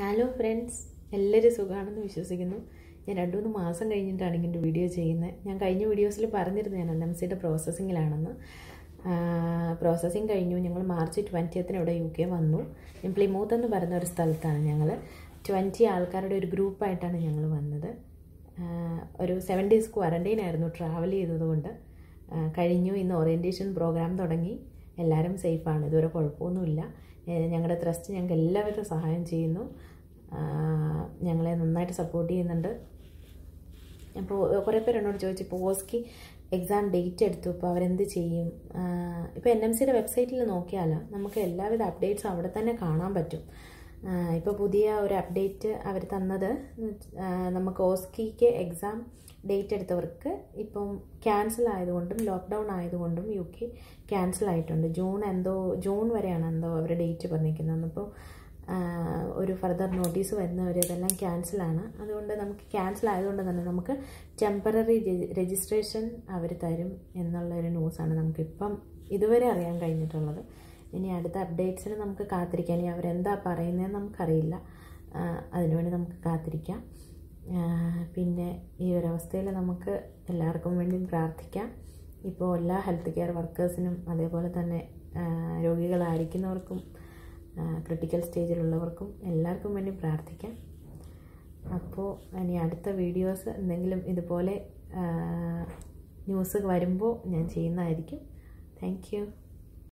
Hello friends എല്ലാവരും സുഖമാണെന്ന് വിശ്വസിക്കുന്നു. ഞാൻ രണ്ട് മൂന്ന് മാസം കഴിഞ്ഞിട്ടാണ് ഇങ്ങനെ വീഡിയോ ചെയ്യുന്നത്. ഞാൻ കഴിഞ്ഞ വീഡിയോസിൽ പറഞ്ഞിരുന്നു ഞാൻ എൻ എം സിയുടെ പ്രോസസ്സിങ്ങിലാണെന്ന് പ്രോസസ്സിങ് കഴിഞ്ഞു. ഞങ്ങൾ മാർച്ച് ട്വന്റിയത്തിന് ഇവിടെ യു കെ വന്നു. ഞാൻ പ്ലിമൂത്ത് എന്ന് പറയുന്ന ഒരു സ്ഥലത്താണ് ഞങ്ങൾ ട്വന്റി ആൾക്കാരുടെ ഒരു ഗ്രൂപ്പായിട്ടാണ് ഞങ്ങൾ വന്നത്. ഒരു സെവൻ ഡേയ്സ് ക്വാറന്റൈൻ ആയിരുന്നു ട്രാവൽ ചെയ്തതുകൊണ്ട്. കഴിഞ്ഞു. ഇന്ന് ഓറിയന്റേഷൻ പ്രോഗ്രാം തുടങ്ങി. എല്ലാവരും സേഫാണ് ഇതുവരെ കുഴപ്പമൊന്നുമില്ല. ഞങ്ങളുടെ ട്രസ്റ്റ് ഞങ്ങൾക്ക് എല്ലാവിധ സഹായം ചെയ്യുന്നു. ഞങ്ങളെ നന്നായിട്ട് സപ്പോർട്ട് ചെയ്യുന്നുണ്ട്. അപ്പോൾ കുറേ പേര് എന്നോട് ചോദിച്ചു ഇപ്പോൾ ഓസ്കി എക്സാം ഡേറ്റ് എടുത്തു. ഇപ്പോൾ അവരെന്ത് ചെയ്യും? ഇപ്പോൾ എൻ എം സിയുടെ വെബ്സൈറ്റിൽ നോക്കിയാൽ നമുക്ക് എല്ലാവിധ അപ്ഡേറ്റ്സും അവിടെ തന്നെ കാണാൻ പറ്റും. ഇപ്പോൾ പുതിയ ഒരു അപ്ഡേറ്റ് അവർ തന്നത് നമുക്ക് ഓസ്കിക്ക് എക്സാം ഡേറ്റ് എടുത്തവർക്ക് ഇപ്പം ക്യാൻസൽ ആയതുകൊണ്ടും ലോക്ക്ഡൗൺ ആയതുകൊണ്ടും യു കെ ക്യാൻസൽ ആയിട്ടുണ്ട്. ജൂൺ എന്തോ ജൂൺ വരെയാണ് എന്തോ അവർ ഡേറ്റ് പറഞ്ഞിരിക്കുന്നത്. അപ്പോൾ ഒരു ഫർദർ നോട്ടീസ് വരുന്നവർ ഇതെല്ലാം ക്യാൻസലാണ് അതുകൊണ്ട് നമുക്ക് ക്യാൻസൽ ആയതുകൊണ്ട് തന്നെ നമുക്ക് ടെമ്പററി രജിസ്ട്രേഷൻ അവർ തരും എന്നുള്ളൊരു ന്യൂസാണ് നമുക്കിപ്പം ഇതുവരെ അറിയാൻ കഴിഞ്ഞിട്ടുള്ളത്. ഇനി അടുത്ത അപ്ഡേറ്റ്സിന് നമുക്ക് കാത്തിരിക്കാം. ഇനി അവരെന്താ പറയുന്നതെന്ന് നമുക്കറിയില്ല. അതിനുവേണ്ടി നമുക്ക് കാത്തിരിക്കാം. പിന്നെ ഈ ഒരവസ്ഥയിൽ നമുക്ക് എല്ലാവർക്കും വേണ്ടി പ്രാർത്ഥിക്കാം. ഇപ്പോൾ എല്ലാ ഹെൽത്ത് കെയർ വർക്കേഴ്സിനും അതേപോലെ തന്നെ രോഗികളായിരിക്കുന്നവർക്കും ക്രിട്ടിക്കൽ സ്റ്റേജിലുള്ളവർക്കും എല്ലാവർക്കും വേണ്ടി പ്രാർത്ഥിക്കാം. അപ്പോൾ ഇനി അടുത്ത വീഡിയോസ് എന്തെങ്കിലും ഇതുപോലെ ന്യൂസ് വരുമ്പോൾ ഞാൻ ചെയ്യുന്നതായിരിക്കും. താങ്ക്